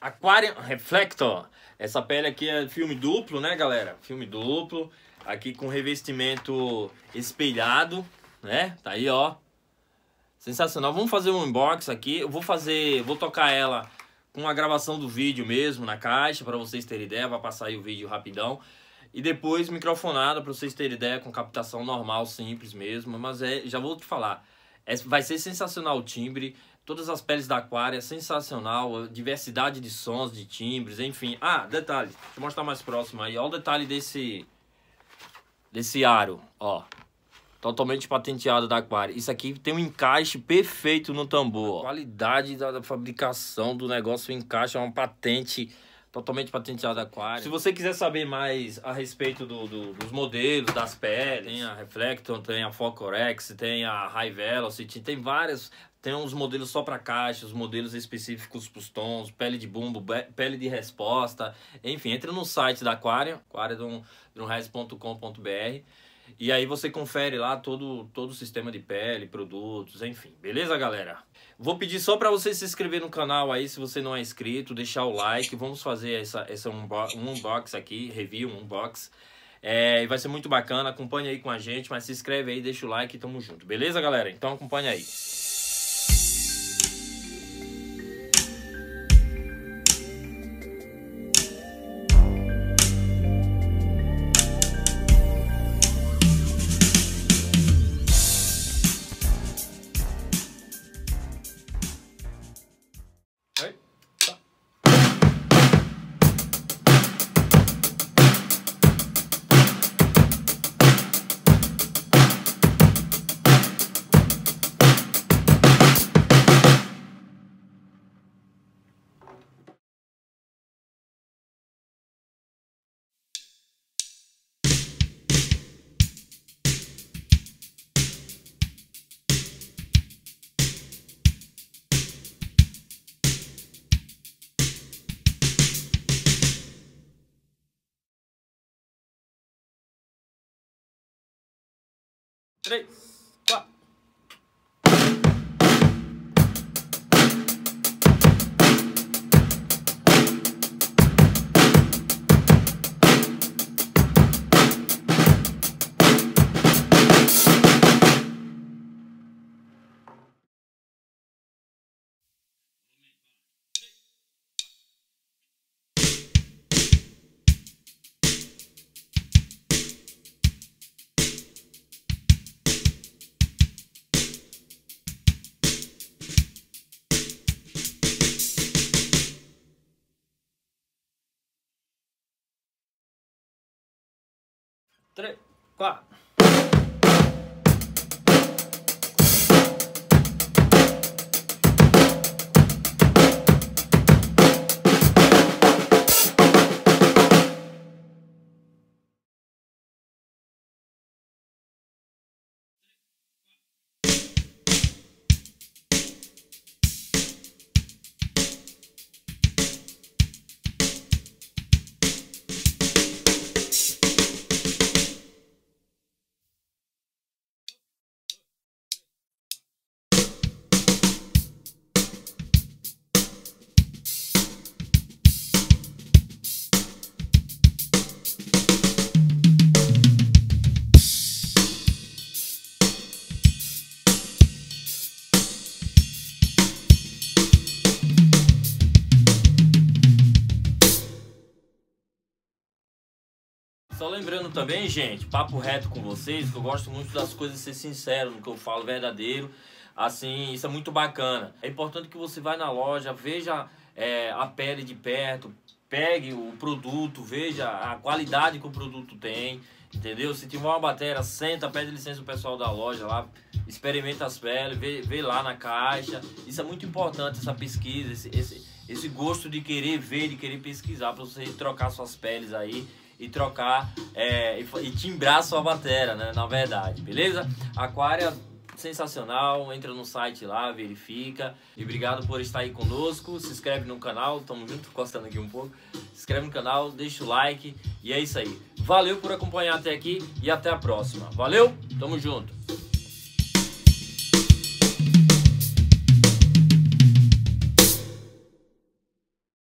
Aquarium Reflector. Essa pele aqui é filme duplo, né, galera? Filme duplo. Aqui com revestimento espelhado, né? Tá aí, ó. Sensacional. Vamos fazer um unbox aqui. Eu vou fazer, vou tocar ela com a gravação do vídeo mesmo na caixa, para vocês terem ideia. Vai passar aí o vídeo rapidão. E depois microfonada para vocês terem ideia com captação normal, simples mesmo. Mas é, já vou te falar, é, vai ser sensacional o timbre. Todas as peles da Aquária, sensacional. Diversidade de sons, de timbres, enfim. Ah, detalhe, deixa eu mostrar mais próximo aí. Olha o detalhe desse, desse aro, ó. Totalmente patenteado da Aquária. Isso aqui tem um encaixe perfeito no tambor. A qualidade da, da fabricação do negócio, o encaixe é uma patente totalmente patenteada Aquária. Se você quiser saber mais a respeito do, do, dos modelos, das peles, tem a Reflecton, tem a Focorex, tem a High Velocity, tem várias tem uns modelos só para caixa, os modelos específicos para os tons, pele de bumbo, pele de resposta. Enfim, entra no site da Aquarium, aquariumdrumres.com.br e aí você confere lá todo, todo o sistema de pele, produtos, enfim. Beleza, galera? Vou pedir só para você se inscrever no canal aí, se você não é inscrito, deixar o like. Vamos fazer essa, essa um, unbox aqui, review, unbox. É, vai ser muito bacana, acompanha aí com a gente, mas se inscreve aí, deixa o like e tamo junto. Beleza, galera? Então acompanha aí. 失礼 3, 4. Só lembrando também, gente, papo reto com vocês, que eu gosto muito das coisas ser sincero no que eu falo, verdadeiro. Assim, isso é muito bacana. É importante que você vá na loja, veja é, a pele de perto, pegue o produto, veja a qualidade que o produto tem, entendeu? Se tiver uma bateria, senta, pede licença o pessoal da loja lá, experimenta as peles, vê, vê lá na caixa. Isso é muito importante, essa pesquisa, esse, esse, esse gosto de querer ver, de querer pesquisar, para você trocar suas peles aí e trocar é, e, e timbrar sua bateria, né? Na verdade, beleza? Aquária sensacional, entra no site lá, verifica. E obrigado por estar aí conosco. Se inscreve no canal, tamo junto, encostando aqui um pouco. Se inscreve no canal, deixa o like e é isso aí. Valeu por acompanhar até aqui e até a próxima. Valeu, tamo junto.